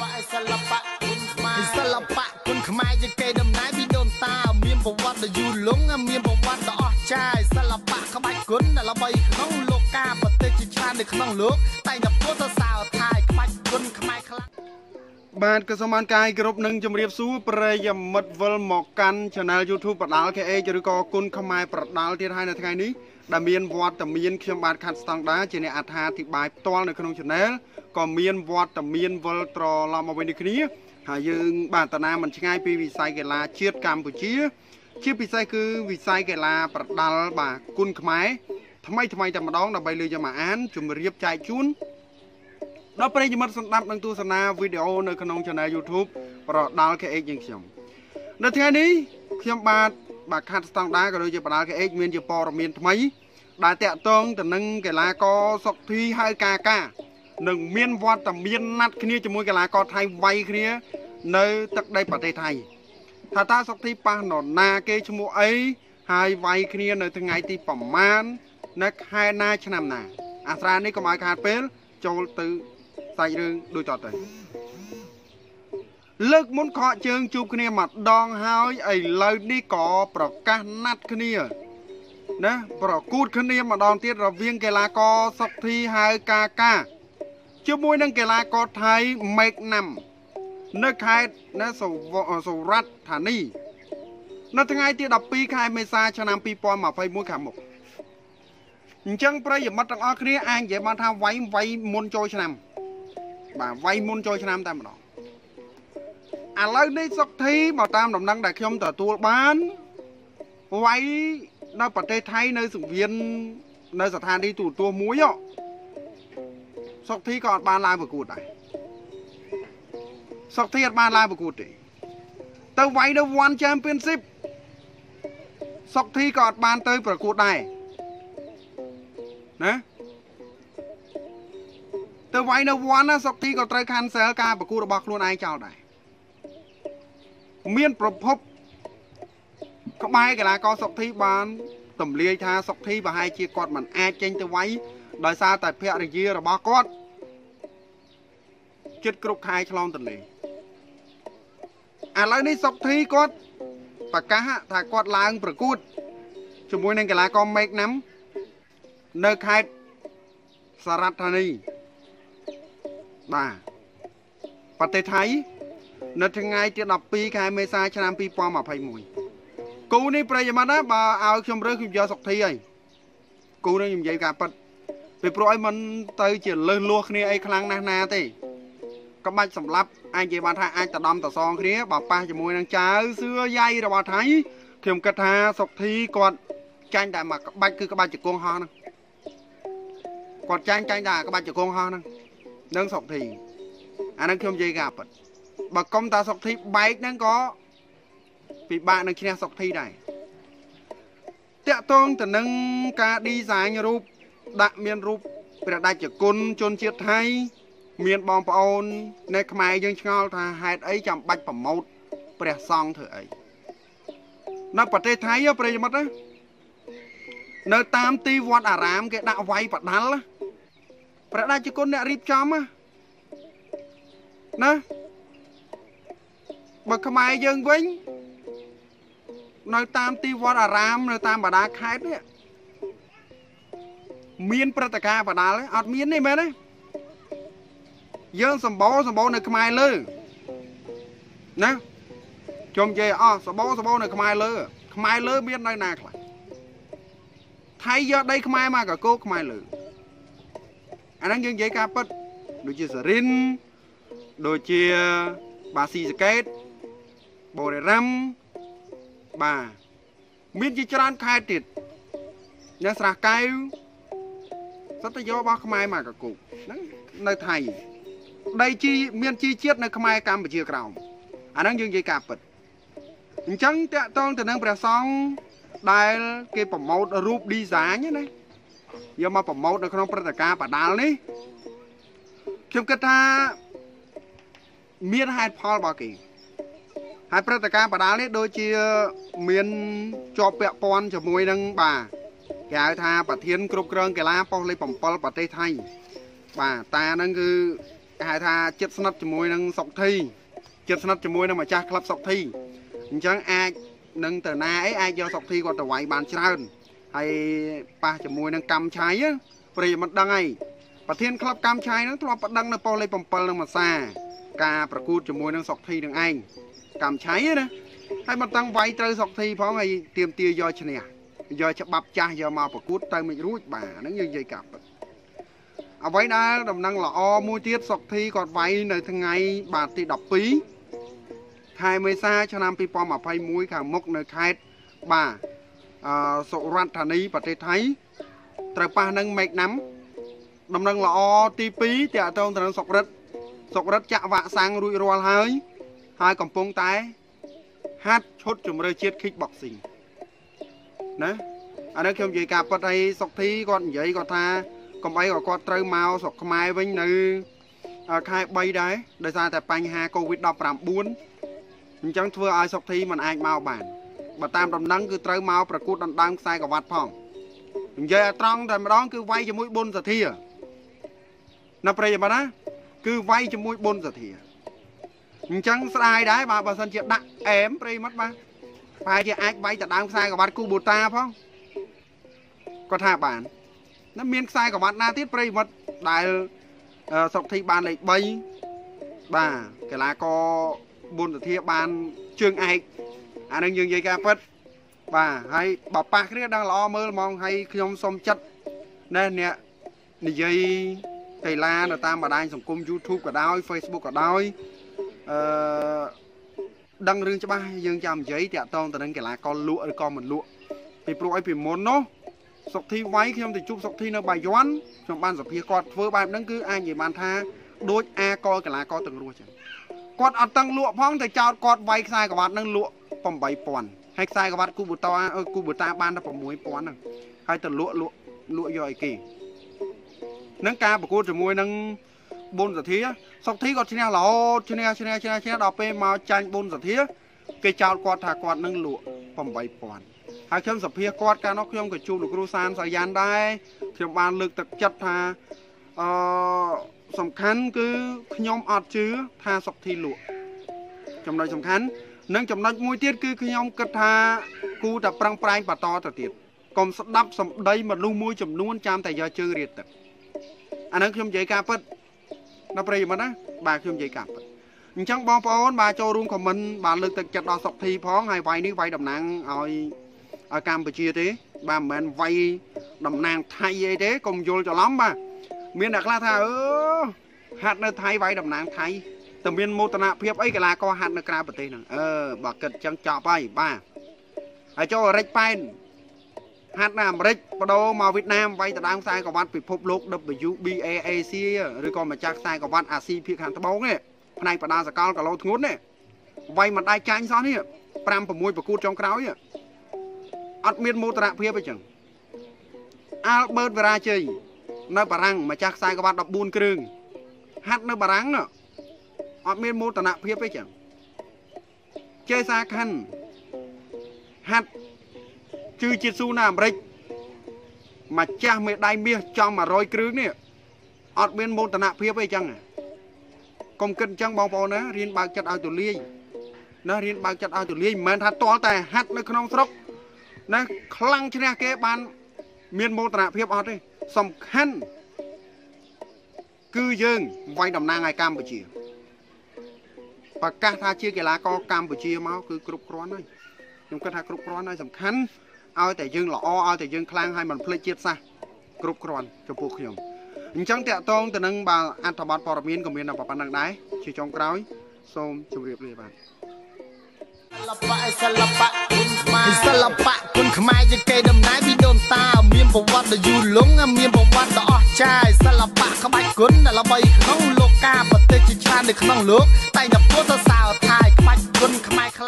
បៈសិល្បៈគុណខ្មែរសិល្បៈគុណខ្មែរជាកេរដំណែលពីដូនតា មានប្រវត្តិដ៏យូរលង់មានប្រវត្តិដ៏អស្ចារ្យសិល្បៈក្បាច់គុណដែលល្បីក្នុងលោកកាប្រទេសជាច្រើននៅក្នុងលោក តែងតែពោលសរសើរថាក្បាច់គុណខ្មែរខ្លាំងបាទក៏សូមអរកាយគ្រប់នឹងជម្រាបសួរប្រិយមិត្តវិលមកកាន់ Channel YouTube ប្រដាល់ KH ឬក៏គុណខ្មែរប្រដាល់ទៀតហើយនៅថ្ងៃនេះដែលមានវត្តមានខ្ញុំបាទខាត់ស្តង់ដាជាអ្នកអត្ថាធិប្បាយផ្ទាល់នៅក្នុង Channel ក៏មានវត្តមានវិលត្រឡប់មកវិញនេះគ្នាហើយយើងបាទតាណាមិនឆ្ងាយពីវិស័យកីឡាជាតិកម្ពុជា ជាពិសេសគឺវិស័យកីឡាប្រដាល់បាទគុណខ្មែរថ្មីថ្មីតែម្ដងដើម្បីលើកយកមកអានជម្រាបចែកជូនដល់ប្រិយមិត្តសម្ដាប់នឹងទស្សនាវីដេអូនៅក្នុង Channel YouTube ប្រដាល់ KH យើងខ្ញុំនៅថ្ងៃនេះខ្ញុំបាទបាទខាត់ស្តង់ដាក៏ដូចជាប្រដាល់ KH មានជាព័ត៌មានថ្មីដែលតាក់ទងទៅនឹងកីឡាករសុកធីហៅកាកា នឹងមានវត្តមានណាត់គ្នាជាមួយកីឡាករថៃវាយគ្នា នៅ ទឹកដីប្រទេសថៃថាតើសុកធីប៉ះនរណាគេឈ្មោះអីហើយវាយគ្នានៅថ្ងៃទីប្រមាណនៅខែណាឆ្នាំណា អាស្រានេះកុំឲ្យខាតពេល ចូលទៅសាច់រឿងដូចតទៅលើកមុនខកជើងជួបគ្នាម្ដងហើយឥឡូវនេះក៏ប្រកាសណាត់គ្នាណាប្រកួតគ្នាម្ដងទៀតរវាងកីឡាករសុកធីហៅកាកា ជាមួយនឹងកីឡាករថៃមេកណាំនៅខេត្តណាសុរតធានីនៅថ្ងៃទី12ខែមេសាឆ្នាំ2021ខាងមុខអញ្ចឹងប្រិយមិត្តទាំងអស់គ្នាអាចនិយាយបានថាវាយវាយមុនចូលឆ្នាំ បាទវាយមុនចូលឆ្នាំតែម្ដងឥឡូវនេះសុកធីមកតាមដំណឹងដែលខ្ញុំទទួលបានវាយនៅប្រទេសថៃនៅសង្វៀននៅស្ថានីយ៍ទូរទស្សន៍មួយ សុកធីក៏អត់បានឡើងប្រកួតដែរសុកធីអត់បានឡើងប្រកួតទេទៅវាយនៅ One Championship សុកធីក៏អត់បានទៅ ប្រកួតដែរណាទៅវាយនៅវ័នណាសុកទីក៏ត្រូវ cancel ការប្រកួតរបស់ខ្លួនឯងចោលដែរមានប្រភពក្បែរកីឡាករសុកធីបាន ទម្លាយថាសុកធីប្រហែលជាគាត់មិនអាចចេញទៅវាយដោយសារតែភរិយារបស់គាត់ចិត្តគ្រប់ខែឆ្លងទន្លេឥឡូវនេះសុកធីគាត់ប្រកាសថាគាត់ឡើងប្រកួតជាមួយនឹងកីឡាករមេកណាំនៅខេត្តសារ៉ាត់ធានីបាទប្រទេសថៃនៅថ្ងៃទី12ខែមេសាឆ្នាំ2021 គូនេះប្រិយមិត្តណាបើឲ្យខ្ញុំរើសខ្ញុំយកសុកធីហើយគូនេះខ្ញុំនិយាយការប៉ັດពីព្រោះឲ្យមិនទៅជាលើសលោះគ្នាអីខ្លាំងណាស់ណាទេក្បាច់សម្លាប់អាចនិយាយបានថាអាចតដំតសងគ្នាបើប៉ះជាមួយនឹងចៅសឿយ៉ៃរបស់ថៃខ្ញុំគិតថាសុកធីគាត់ចាញ់តែមកក្បាច់គឺក្បាច់ជង្គង់ហោះហ្នឹងគាត់ចាញ់ចាញ់តែក្បាច់ជង្គង់ហោះហ្នឹងនិងសុកធីអាហ្នឹងខ្ញុំនិយាយការប៉ັດបើកុំតាសុកធីបែកហ្នឹងក៏ ពិបាកនឹងឈ្នះសុកធីដែរតាក់ទងទៅនឹងការ design រូបដាក់មានរូបព្រះដាច់គុណជនជាតិថៃ មានបងប្អូន នៅខ្មែរយើងឆ្ងល់ថាហេតុអីចាំបាច់ប្រម៉ូតព្រះសង្ឃធ្វើអីនៅប្រទេសថៃប្រិយមិត្តណានៅតាមទីវត្តអារាម គេដាក់វាយបដាល់ព្រះដាច់គុណអ្នករៀបចំណាបើខ្មែរយើងវិញ នៅតាមទីវត្តអារាម នៅតាមបណ្ដាខេត្តនេះមានព្រឹត្តិការណ៍បដាល់អត់មានទេមែនទេយើងសម្បោសម្បោនៅខ្មែរលើណាខ្ញុំនិយាយអស់សម្បោសម្បោនៅខ្មែរលើ ខ្មែរលើមាននៅណាខ្លះថៃយកដីខ្មែរមកកកោខ្មែរលើអាហ្នឹងយើងនិយាយការពិតដូចជាសរិនដូចជាបាស៊ីសកេតបូរេរ៉ាំ បាទមានជាច្រើនខេត្តទៀតនៅស្រះកែវសត្វយោរបស់ខ្មែរមកកកោហ្នឹងនៅថៃដីជីមានជីជាតិនៅខ្មែរកម្ពុជាក្រោមអាហ្នឹងយើងនិយាយការពិតអញ្ចឹងតកតងទៅនឹងព្រះសង្ឃដែលគេប្រម៉ូតរូប design ណាយកមកប្រម៉ូតនៅក្នុងព្រឹត្តិការណ៍បដាលនេះខ្ញុំគិតថាមានហេតុផលរបស់គេ ហើយព្រឹត្តិការណ៍បដាលនេះដូចជាមានជាប់ពាក់ព័ន្ធជាមួយនឹងបាទគេហៅថាប្រធានគ្រប់គ្រងកីឡាប៉ុស្តិ៍លេខ7ប្រទេសថៃបាទតាហ្នឹងគឺគេហៅថាចិត្តស្និទ្ធជាមួយនឹងសុកធីចិត្តស្និទ្ធជាមួយនឹងម្ចាស់ក្លឹបសុកធីអញ្ចឹងអាចនឹងទៅណាអីអាចយកសុកធីគាត់ទៅវាយបានច្រើនហើយប៉ះជាមួយនឹងកម្មឆៃប្រិយមិត្តដឹងហើយប្រធានក្លឹបកម្មឆៃហ្នឹងធ្លាប់ប្តឹងនៅប៉ុស្តិ៍លេខ7នឹងមួយសាការប្រកួតជាមួយនឹងសុកធីនឹងឯង កម្មឆៃណាហើយមិនតាំងវាយត្រូវសុកធីផងហើយទៀមទាយកឈ្នះយកច្បាប់ចាស់យកមកប្រកួតទៅមិនរួចបាទហ្នឹងយើងនិយាយកាប់អ្វីដែលដំណឹងល្អមួយទៀតសុកធីគាត់វាយនៅថ្ងៃបាទទី12ខែមេសាឆ្នាំ2021ខាងមុខនៅខេត្តបាទអឺសុរតធានីប្រទេសថៃត្រូវប៉ះនឹងមេកណាំដំណឹងល្អទី2តាក់ទងទៅនឹងសុករិទ្ធសុករិទ្ធចាក់វ៉ាក់សាំងរួចរាល់ហើយ ហើយកំពុងតែ ហាត់ឈុតជំរឿជាតិ kickboxing ណាអានេះខ្ញុំនិយាយការពិតឲ្យសុកធីគាត់និយាយគាត់ថាកំអីក៏គាត់ត្រូវមកស្រុកខ្មែរវិញនៅខែ3ដែរដោយសារតែបញ្ហា COVID-19 អញ្ចឹងធ្វើឲ្យសុកធីមិនអាចមកបានបើតាមដំណឹងគឺត្រូវមកប្រកួតដណ្ដើមខ្សែក្រវ៉ាត់ផងនិយាយឲ្យត្រង់តែម្ដងគឺវាយជាមួយប៊ុនសធាណាប្រិយមិត្តណាគឺវាយជាមួយប៊ុនសធា អញ្ចឹងស្ដាយដែរបើបើសិនជាដាក់អែមប្រិយមិត្តបាទប្រហែលជាអាចវាយទៅដើមខ្សែក្រវ៉ាត់គូបូតាផងគាត់ថាបានណាមានខ្សែក្រវ៉ាត់ណាទៀតប្រិយមិត្តដែលសុកធីបានលេខ3បាទកីឡាករបុណ្យសធាបានជើងឯកអានឹងយើងនិយាយការពិតបាទហើយបើប៉ះគ្នាដឹងល្អមើលហ្មងហើយខ្ញុំសុំចិត្តណែអ្នកនិយាយកីឡានៅតាមបណ្ដាញសង្គម YouTube ក៏ដោយ Facebook ក៏ដោយ អឺដឹងរឿងច្បាស់យើងចាំនិយាយតាក់ទងទៅនឹងកីឡាករលក់ឬក៏មិនលក់ពីព្រោះអីពីមុននោះសុកធីវាយខ្ញុំទៅជួបសុកធីនៅបាយ័នខ្ញុំបានសភាគាត់ធ្វើបែបហ្នឹងគឺអាចនិយាយបានថាដូចអាកលកីឡាករទាំងរស់ចឹងគាត់អត់តឹងលក់ផងតែចោតគាត់វាយខ្សែក្រវ៉ាត់ហ្នឹងលក់8000ហើយខ្សែក្រវ៉ាត់គូបូតាគូបូតាបានតែ6000ហ្នឹងហើយទៅលក់លក់លក់យកអីគេនឹងការប្រកួតជាមួយនឹង ប៊ុនសធាសុកធីគាត់ឈ្នះរហូតឈ្នះឈ្នះឈ្នះឈ្នះដល់ពេលមកចាញ់ប៊ុនសធាគេចោទគាត់ថាគាត់នឹងលក់8000ហើយខ្ញុំសភាគាត់កាលនោះខ្ញុំក៏ជួបលោកគ្រូសានសាយ៉ាន់ដែរខ្ញុំបានលើកទឹកចិត្តថាអឺសំខាន់គឺខ្ញុំអត់ជឿថាសុកធីលក់ចំណុចសំខាន់និងចំណុចមួយទៀតគឺខ្ញុំគិតថាគូតែប្រឹងប្រែងបន្តទៅទៀតកុំស្ដាប់សម្ដីមនុស្សមួយចំនួនចាំតែយកជើងរៀតទឹកអានឹងខ្ញុំនិយាយការពិត ដល់ប្រិយមិត្តណាបាទខ្ញុំនិយាយការពិតអញ្ចឹងបងប្អូនបាទចូលរួមខមមិនបាទលើកទឹកចិត្តដល់សុកធីផងហើយវាយនេះវាយតំណាងឲ្យឲ្យកម្ពុជាទេ បាទមិនមែនវាយតំណាងថៃអីទេកុំយល់ច្រឡំបាទមានអ្នកខ្លះថាអឺហាត់នៅថៃវាយតំណាងថៃតែមានមោទនភាពអីកីឡាករហាត់នៅក្រៅប្រទេសហ្នឹងអឺបើគិតចឹងចប់ហើយបាទហើយចូលរិចប៉ែន ហាត់នៅអាមេរិកបដូរមកវៀតណាមវាយដណ្ដើមខ្សែក្រវ៉ាត់ពិភពលោក WBA Asia ឬក៏ម្ចាស់ខ្សែក្រវ៉ាត់អាស៊ីភាគខាងត្បូងនេះផ្នែកបដាសកលគីឡូធ្ងន់នេះវាយមិនដាច់ចាញ់សោះនេះ5 6ប្រកួតចុងក្រោយអត់មានមោទនភាពអីចឹងអាល់បឺតវេរ៉ាជ័យនៅបារាំងម្ចាស់ខ្សែក្រវ៉ាត់14គ្រឿងហាត់នៅបារាំងអត់មានមោទនភាពអីចឹងជេសាខាន់ហាត់ ជឿជាតិស៊ូនៅអាមេរិកម្ចាស់មេដៃមាសចំ100គ្រឿងនេះអត់មានមោទនភាពអីចឹងកុំគិតអញ្ចឹងបងប្អូនណារៀនបើកចិត្តឲ្យទូលាយណារៀនបើកចិត្តឲ្យទូលាយមិនមែនថាតល់តែហាត់នៅក្នុងស្រុកណាខ្លាំងឈ្នះគេបាន មានមោទនភាពអត់ទេសំខាន់គឺយើងវាយតំណាងឲ្យកម្ពុជាប្រកាសថាជាកីឡាករកម្ពុជាមកគឺគ្រប់គ្រាន់ហើយខ្ញុំគិតថាគ្រប់គ្រាន់ហើយសំខាន់ ឲ្យតែយើងល្អឲ្យតែយើងខ្លាំងហើយមិនភ្លេចជាតិសាសន៍គ្រប់គ្រាន់ចំពោះខ្ញុំអញ្ចឹងតកតងទៅនឹងបាទអត្ថបទព័ត៌មានក៏មានតែប៉ុណ្្នឹងដែរជាចុងក្រោយសូមជម្រាបលាបាទសិល្បៈសិល្បៈគុណខ្មែរសិល្បៈគុណខ្មែរជាកេរដំណែលពីដូនតា មានប្រវត្តិដ៏យូរលង់មានប្រវត្តិដ៏អស្ចារ្យសិល្បៈក្បាច់គុណដែលល្បីក្នុងលោកកាប្រទេសជាច្រើននៅក្នុងលោកតែងតែពោលសរសើរថាក្បាច់គុណខ្មែរ